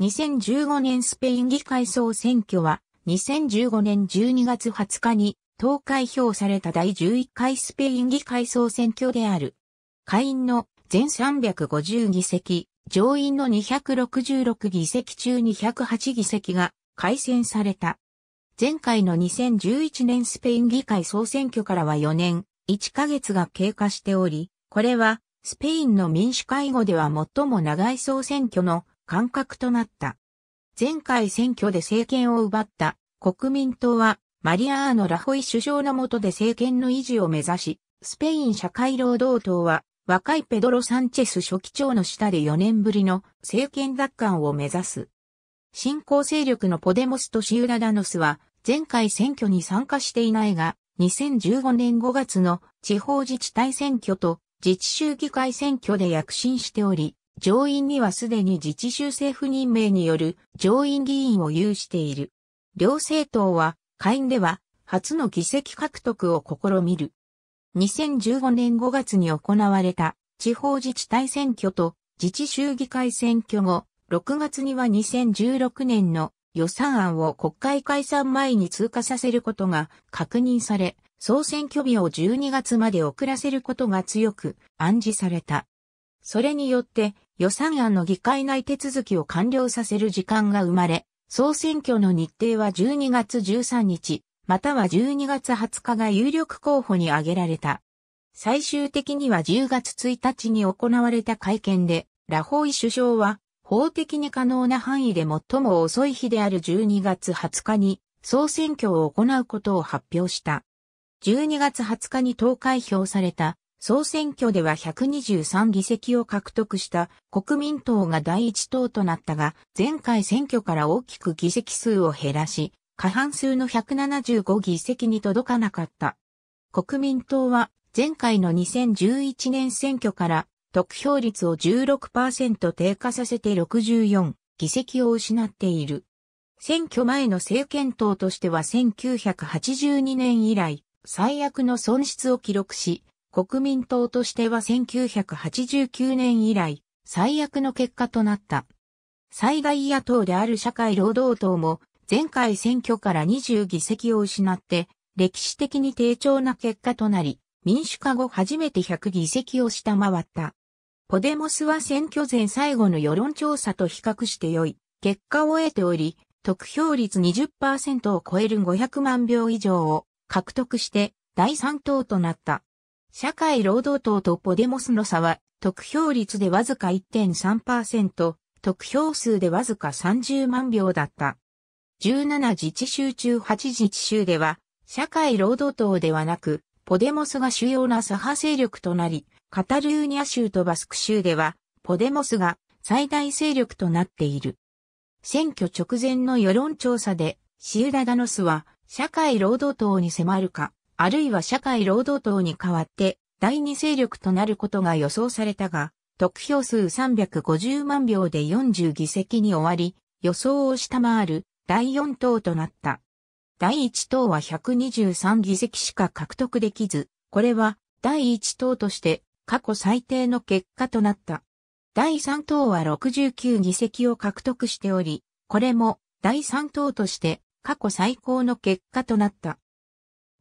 2015年スペイン議会総選挙は2015年12月20日に投開票された第11回スペイン議会総選挙である。下院の全350議席、上院の266議席中208議席が改選された。前回の2011年スペイン議会総選挙からは4年1ヶ月が経過しており、これはスペインの民主会合では最も長い総選挙の間隔となった。前回選挙で政権を奪った国民党はマリアーノ・ラホイ首相の下で政権の維持を目指し、スペイン社会労働党は若いペドロ・サンチェス書記長の下で4年ぶりの政権奪還を目指す。新興勢力のポデモスとシウラダノスは前回選挙に参加していないが、2015年5月の地方自治体選挙と自治州議会選挙で躍進しており、上院にはすでに自治州政府任命による上院議員を有している。両政党は下院では初の議席獲得を試みる。2015年5月に行われた地方自治体選挙と自治州議会選挙後、6月には2016年の予算案を国会解散前に通過させることが確認され、総選挙日を12月まで遅らせることが強く暗示された。それによって予算案の議会内手続きを完了させる時間が生まれ、総選挙の日程は12月13日、または12月20日が有力候補に挙げられた。最終的には10月1日に行われた会見で、ラホイ首相は、法的に可能な範囲で最も遅い日である12月20日に総選挙を行うことを発表した。12月20日に投開票された総選挙では123議席を獲得した国民党が第一党となったが、前回選挙から大きく議席数を減らし、過半数の175議席に届かなかった。国民党は前回の2011年選挙から得票率を16%低下させて64議席を失っている。選挙前の政権党としては1982年以来最悪の損失を記録し、国民党としては1989年以来、最悪の結果となった。最大野党である社会労働党も、前回選挙から20議席を失って、歴史的に低調な結果となり、民主化後初めて100議席を下回った。ポデモスは選挙前最後の世論調査と比較して良い結果を得ており、得票率20%を超える500万票以上を獲得して第3党となった。社会労働党とポデモスの差は、得票率でわずか1.3%、得票数でわずか30万票だった。17自治州中8自治州では、社会労働党ではなく、ポデモスが主要な左派勢力となり、カタルーニャ州とバスク州では、ポデモスが最大勢力となっている。選挙直前の世論調査で、シウダダノスは社会労働党に迫るか、あるいは社会労働党に代わって第二勢力となることが予想されたが、得票数350万票で40議席に終わり、予想を下回る第4党となった。第1党は123議席しか獲得できず、これは第1党として過去最低の結果となった。第3党は69議席を獲得しており、これも第3党として過去最高の結果となった。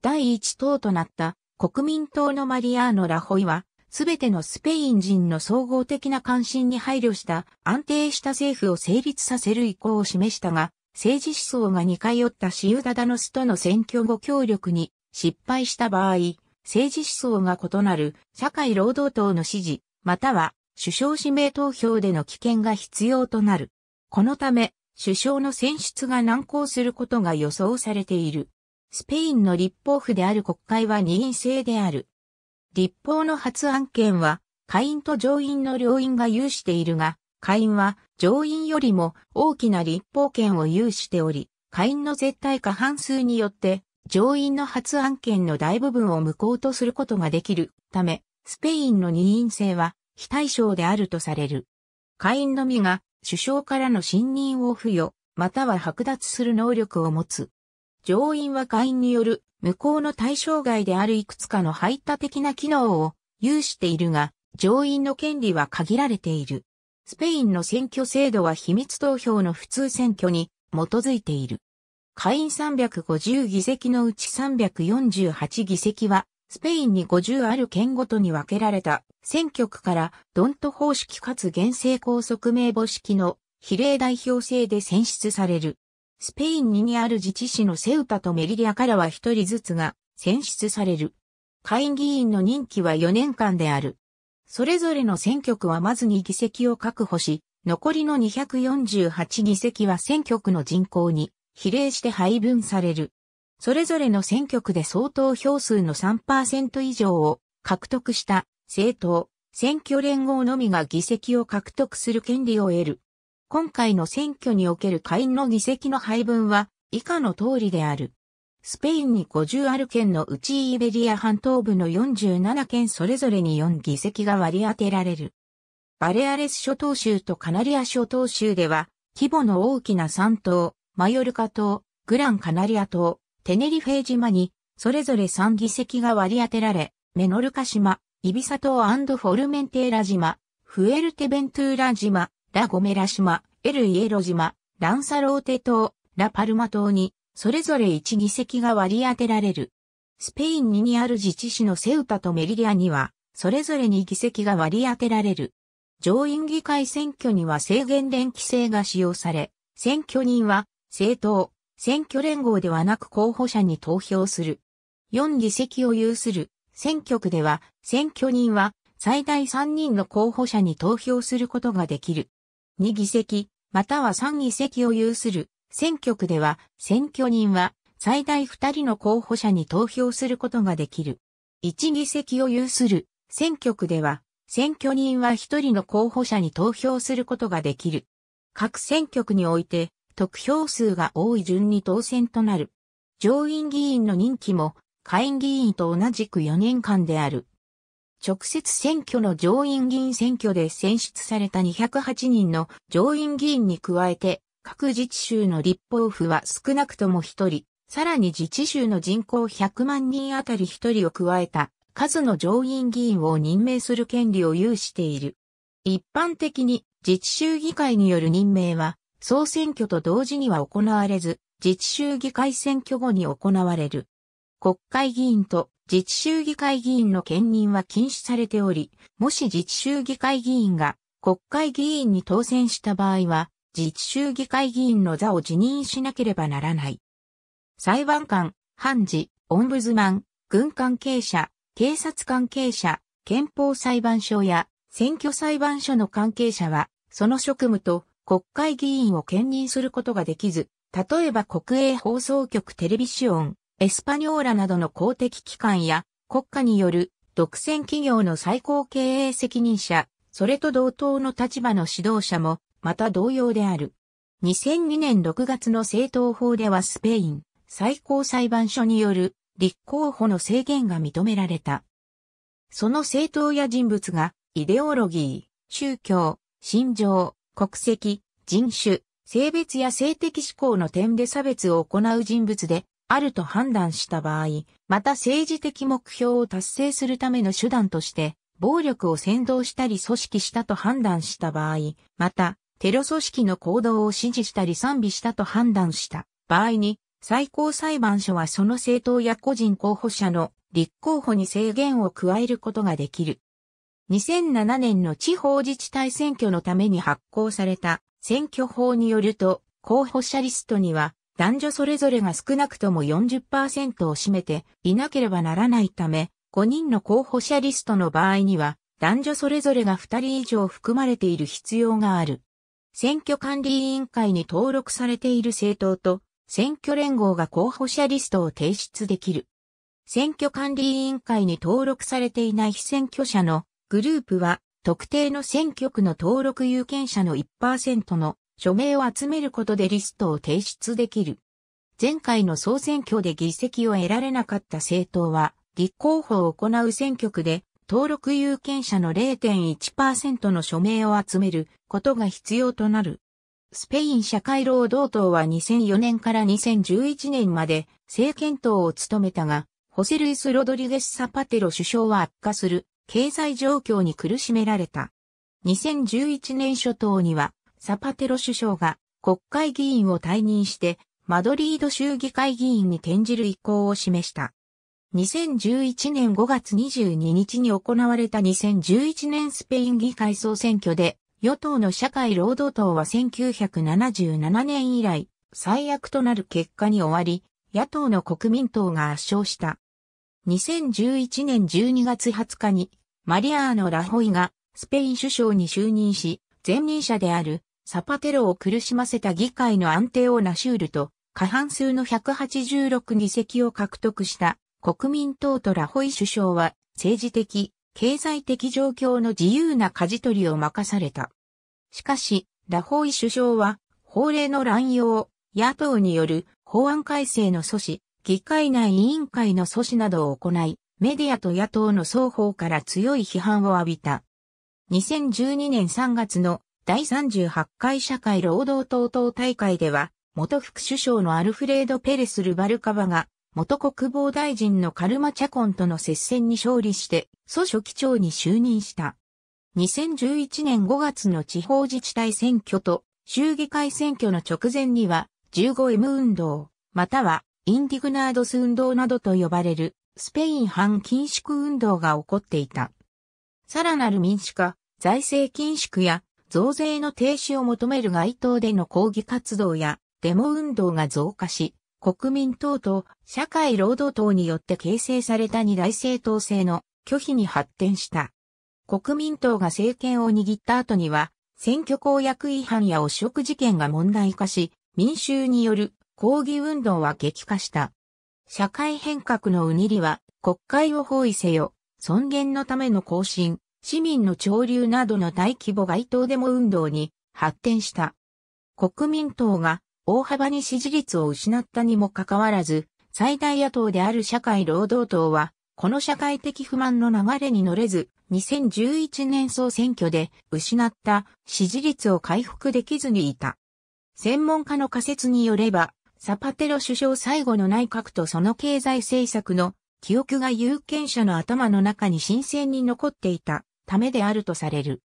第一党となった国民党のマリアーノ・ラホイは、すべてのスペイン人の総合的な関心に配慮した安定した政府を成立させる意向を示したが、政治思想が似通ったシウダダノスとの選挙後協力に失敗した場合、政治思想が異なる社会労働党の支持、または首相指名投票での棄権が必要となる。このため、首相の選出が難航することが予想されている。スペインの立法府である国会は二院制である。立法の発案権は、下院と上院の両院が有しているが、下院は上院よりも大きな立法権を有しており、下院の絶対過半数によって上院の発案権の大部分を無効とすることができるため、スペインの二院制は非対称であるとされる。下院のみが首相からの信任を付与、または剥奪する能力を持つ。上院は会員による無効の対象外であるいくつかの排他的な機能を有しているが、上院の権利は限られている。スペインの選挙制度は秘密投票の普通選挙に基づいている。下院350議席のうち348議席は、スペインに50ある県ごとに分けられた選挙区からドント方式かつ原生高速名簿式の比例代表制で選出される。スペインににある自治市のセウタとメリリアからは一人ずつが選出される。下院議員の任期は4年間である。それぞれの選挙区はまずに議席を確保し、残りの248議席は選挙区の人口に比例して配分される。それぞれの選挙区で総投票数の3%以上を獲得した政党、選挙連合のみが議席を獲得する権利を得る。今回の選挙における下院の議席の配分は以下の通りである。スペインに50ある県のうちイベリア半島部の47県それぞれに4議席が割り当てられる。バレアレス諸島州とカナリア諸島州では、規模の大きな3島、マヨルカ島、グランカナリア島、テネリフェ島に、それぞれ3議席が割り当てられ、メノルカ島、イビサ島フォルメンテーラ島、フエルテベントゥーラ島、ラゴメラ島、エルイエロ島、ランサローテ島、ラパルマ島に、それぞれ1議席が割り当てられる。スペインににある自治市のセウタとメリリアには、それぞれに議席が割り当てられる。上院議会選挙には制限連規制が使用され、選挙人は政党、選挙連合ではなく候補者に投票する。4議席を有する選挙区では選挙人は最大3人の候補者に投票することができる。2議席、または3議席を有する選挙区では、選挙人は最大2人の候補者に投票することができる。1議席を有する選挙区では、選挙人は1人の候補者に投票することができる。各選挙区において、得票数が多い順に当選となる。上院議員の任期も、下院議員と同じく4年間である。直接選挙の上院議員選挙で選出された208人の上院議員に加えて、各自治州の立法府は少なくとも1人、さらに自治州の人口100万人あたり1人を加えた数の上院議員を任命する権利を有している。一般的に自治州議会による任命は総選挙と同時には行われず、自治州議会選挙後に行われる。国会議員と自治州議会議員の兼任は禁止されており、もし自治州議会議員が国会議員に当選した場合は、自治州議会議員の座を辞任しなければならない。裁判官、判事、オンブズマン、軍関係者、警察関係者、憲法裁判所や選挙裁判所の関係者は、その職務と国会議員を兼任することができず、例えば国営放送局テレビシオン、エスパニョーラなどの公的機関や国家による独占企業の最高経営責任者、それと同等の立場の指導者もまた同様である。2002年6月の政党法ではスペイン最高裁判所による立候補の制限が認められた。その政党や人物がイデオロギー、宗教、心情、国籍、人種、性別や性的指向の点で差別を行う人物であると判断した場合、また政治的目標を達成するための手段として暴力を先導したり組織したと判断した場合、またテロ組織の行動を支持したり賛美したと判断した場合に、最高裁判所はその政党や個人候補者の立候補に制限を加えることができる。2007年の地方自治体選挙のために発行された選挙法によると、候補者リストには男女それぞれが少なくとも40%を占めていなければならないため、5人の候補者リストの場合には男女それぞれが2人以上含まれている必要がある。選挙管理委員会に登録されている政党と選挙連合が候補者リストを提出できる。選挙管理委員会に登録されていない非選挙者のグループは特定の選挙区の登録有権者の1%の署名を集めることでリストを提出できる。前回の総選挙で議席を得られなかった政党は立候補を行う選挙区で登録有権者の0.1%の署名を集めることが必要となる。スペイン社会労働党は2004年から2011年まで政権党を務めたが、ホセルイス・ロドリゲス・サパテロ首相は悪化する経済状況に苦しめられた。2011年初頭には、サパテロ首相が国会議員を退任して、マドリード州議会議員に転じる意向を示した。2011年5月22日に行われた2011年スペイン議会総選挙で、与党の社会労働党は1977年以来、最悪となる結果に終わり、野党の国民党が圧勝した。2011年12月20日に、マリアーノ・ラホイがスペイン首相に就任し、前任者であるサパテロを苦しませた議会の安定を成し得ると、過半数の186議席を獲得した国民党とラホイ首相は政治的、経済的状況の自由な舵取りを任された。しかし、ラホイ首相は法令の乱用、野党による法案改正の阻止、議会内委員会の阻止などを行い、メディアと野党の双方から強い批判を浴びた。2012年3月の第38回社会労働党党大会では、元副首相のアルフレード・ペレス・ルバルカバが、元国防大臣のカルマ・チャコンとの接戦に勝利して、祖書記長に就任した。2011年5月の地方自治体選挙と州議会選挙の直前には 15M 運動、またはインディグナードス運動などと呼ばれるスペイン反緊縮運動が起こっていた。さらなる民主化、財政緊縮や増税の停止を求める街頭での抗議活動やデモ運動が増加し、国民党と社会労働党によって形成された二大政党制の拒否に発展した。国民党が政権を握った後には、選挙公約違反や汚職事件が問題化し、民衆による抗議運動は激化した。社会変革のうにりは、国会を包囲せよ、尊厳のための更新、市民の潮流などの大規模街頭デモ運動に発展した。国民党が大幅に支持率を失ったにもかかわらず、最大野党である社会労働党は、この社会的不満の流れに乗れず、2011年総選挙で失った支持率を回復できずにいた。専門家の仮説によれば、サパテロ首相最後の内閣とその経済政策の記憶が有権者の頭の中に新鮮に残っていたためであるとされる。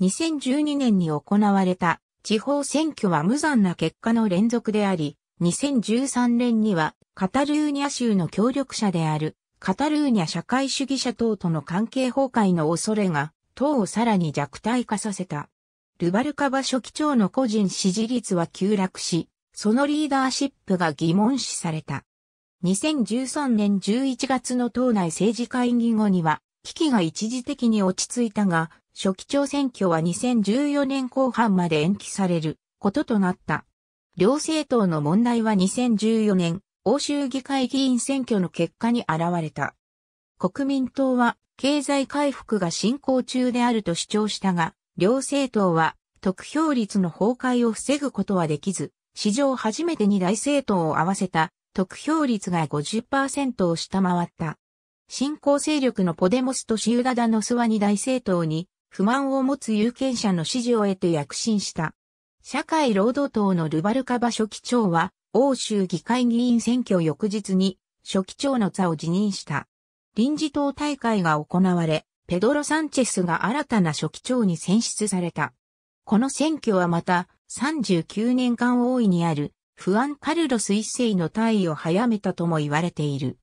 2012年に行われた地方選挙は無残な結果の連続であり、2013年にはカタルーニャ州の協力者であるカタルーニャ社会主義者等との関係崩壊の恐れが、党をさらに弱体化させた。ルバルカバ書記長の個人支持率は急落し、そのリーダーシップが疑問視された。2013年11月の党内政治会議後には、危機が一時的に落ち着いたが、初期長選挙は2014年後半まで延期されることとなった。両政党の問題は2014年欧州議会議員選挙の結果に現れた。国民党は経済回復が進行中であると主張したが、両政党は得票率の崩壊を防ぐことはできず、史上初めてに大政党を合わせた得票率が50%を下回った。新興勢力のポデモスとシューダダノスは二大政党に不満を持つ有権者の支持を得て躍進した。社会労働党のルバルカバ書記長は欧州議会議員選挙翌日に書記長の座を辞任した。臨時党大会が行われ、ペドロ・サンチェスが新たな書記長に選出された。この選挙はまた39年間大いにあるフアン・カルロス一世の退位を早めたとも言われている。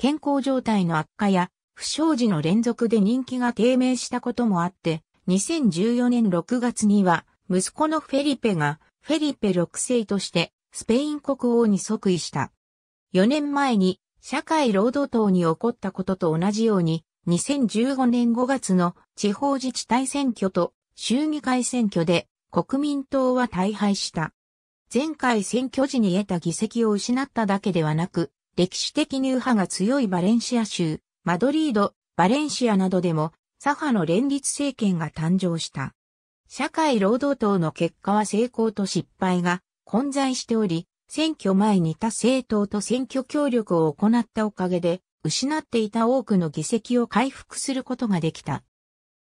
健康状態の悪化や不祥事の連続で人気が低迷したこともあって、2014年6月には息子のフェリペがフェリペ6世としてスペイン国王に即位した。4年前に社会労働党に起こったことと同じように、2015年5月の地方自治体選挙と州議会選挙で国民党は大敗した。前回選挙時に得た議席を失っただけではなく、歴史的に右派が強いバレンシア州、マドリード、バレンシアなどでも左派の連立政権が誕生した。社会労働党の結果は成功と失敗が混在しており、選挙前に他政党と選挙協力を行ったおかげで、失っていた多くの議席を回復することができた。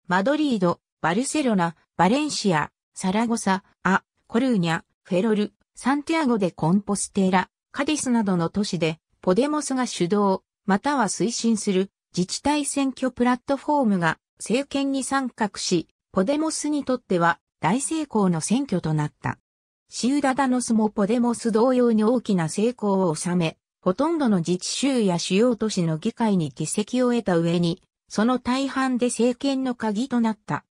マドリード、バルセロナ、バレンシア、サラゴサ、ア、コルーニャ、フェロル、サンティアゴでコンポステーラ、カディスなどの都市で、ポデモスが主導、または推進する自治体選挙プラットフォームが政権に参画し、ポデモスにとっては大成功の選挙となった。シウダダノスもポデモス同様に大きな成功を収め、ほとんどの自治州や主要都市の議会に議席を得た上に、その大半で政権の鍵となった。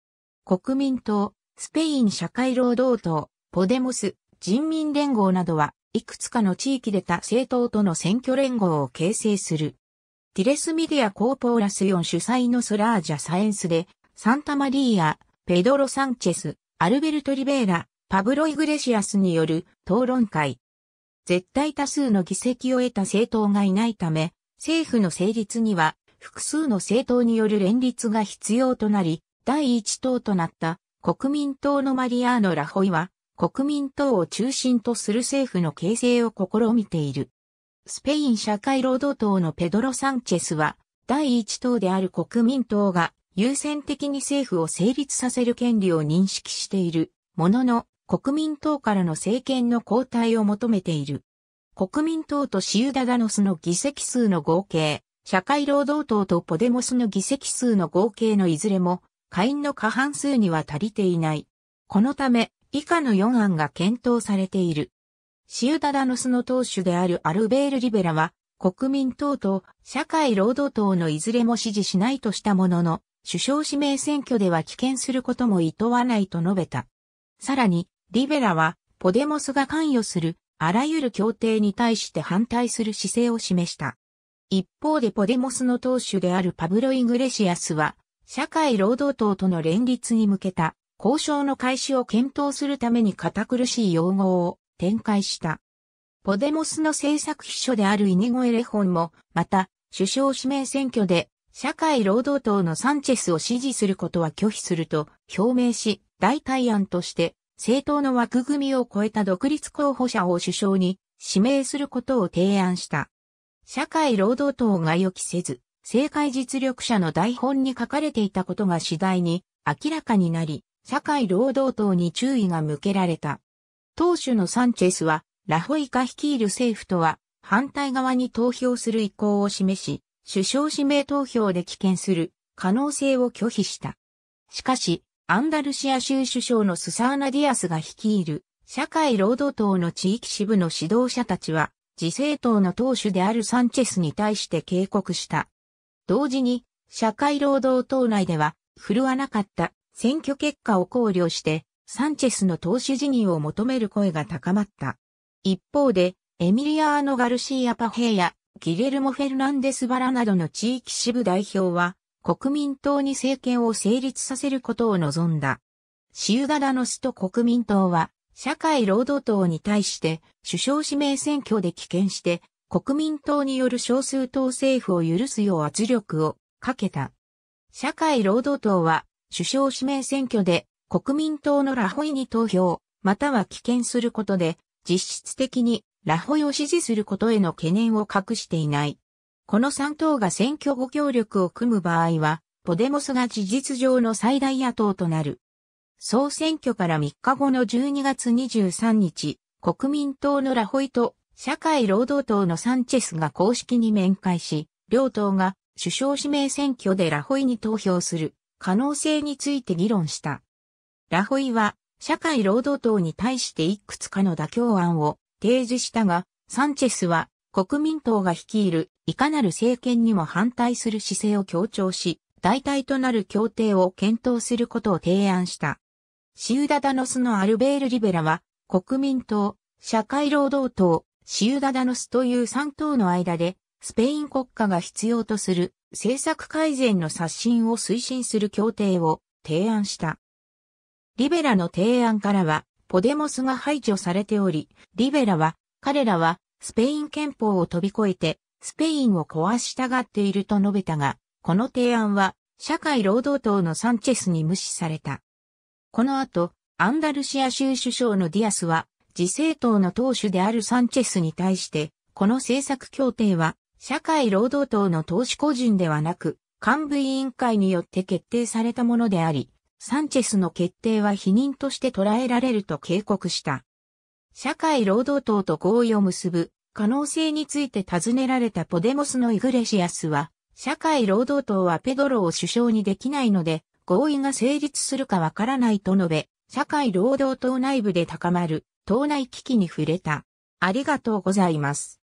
国民党、スペイン社会労働党、ポデモス、人民連合などはいくつかの地域で他政党との選挙連合を形成する。ティレスミディア・コーポーラス4主催のソラージャ・サエンスで、サンタマリーア、ペドロ・サンチェス、アルベルト・リベーラ、パブロ・イグレシアスによる討論会。絶対多数の議席を得た政党がいないため、政府の成立には複数の政党による連立が必要となり、第一党となった国民党のマリアーノ・ラホイは、国民党を中心とする政府の形成を試みている。スペイン社会労働党のペドロ・サンチェスは、第一党である国民党が優先的に政府を成立させる権利を認識しているものの、国民党からの政権の交代を求めている。国民党とシウダダノスの議席数の合計、社会労働党とポデモスの議席数の合計のいずれも、下院の過半数には足りていない。このため、以下の4案が検討されている。シウダダノスの党首であるアルベール・リベラは、国民党と社会労働党のいずれも支持しないとしたものの、首相指名選挙では棄権することも厭わないと述べた。さらに、リベラは、ポデモスが関与するあらゆる協定に対して反対する姿勢を示した。一方でポデモスの党首であるパブロ・イグレシアスは、社会労働党との連立に向けた交渉の開始を検討するために堅苦しい用語を展開した。ポデモスの政策秘書であるイニゴエレホンも、また、首相指名選挙で、社会労働党のサンチェスを支持することは拒否すると表明し、代替案として、政党の枠組みを超えた独立候補者を首相に指名することを提案した。社会労働党が予期せず、政界実力者の台本に書かれていたことが次第に明らかになり、社会労働党に注意が向けられた。党首のサンチェスは、ラホイカ率いる政府とは反対側に投票する意向を示し、首相指名投票で棄権する可能性を拒否した。しかし、アンダルシア州首相のスサーナ・ディアスが率いる社会労働党の地域支部の指導者たちは、自政党の党首であるサンチェスに対して警告した。同時に、社会労働党内では、振るわなかった選挙結果を考慮して、サンチェスの党首辞任を求める声が高まった。一方で、エミリアーノ・ガルシーア・パヘイやギレルモ・フェルナンデス・バラなどの地域支部代表は、国民党に政権を成立させることを望んだ。シウダダノスと国民党は、社会労働党に対して首相指名選挙で棄権して、国民党による少数党政府を許すよう圧力をかけた。社会労働党は首相指名選挙で国民党のラホイに投票、または棄権することで、実質的にラホイを支持することへの懸念を隠していない。この3党が選挙後協力を組む場合は、ポデモスが事実上の最大野党となる。総選挙から3日後の12月23日、国民党のラホイと社会労働党のサンチェスが公式に面会し、両党が首相指名選挙でラホイに投票する可能性について議論した。ラホイは社会労働党に対していくつかの妥協案を提示したが、サンチェスは国民党が率いるいかなる政権にも反対する姿勢を強調し、代替となる協定を検討することを提案した。シウダダノスのアルベール・リベラは、国民党、社会労働党、シウダダノスという3党の間で、スペイン国家が必要とする政策改善の刷新を推進する協定を提案した。リベラの提案からは、ポデモスが排除されており、リベラは、彼らはスペイン憲法を飛び越えて、スペインを壊したがっていると述べたが、この提案は、社会労働党のサンチェスに無視された。この後、アンダルシア州首相のディアスは、自政党の党首であるサンチェスに対して、この政策協定は社会労働党の党首個人ではなく、幹部委員会によって決定されたものであり、サンチェスの決定は否認として捉えられると警告した。社会労働党と合意を結ぶ可能性について尋ねられたポデモスのイグレシアスは、社会労働党はペドロを首相にできないので、合意が成立するかわからないと述べ、社会労働党内部で高まる党内危機に触れた。ありがとうございます。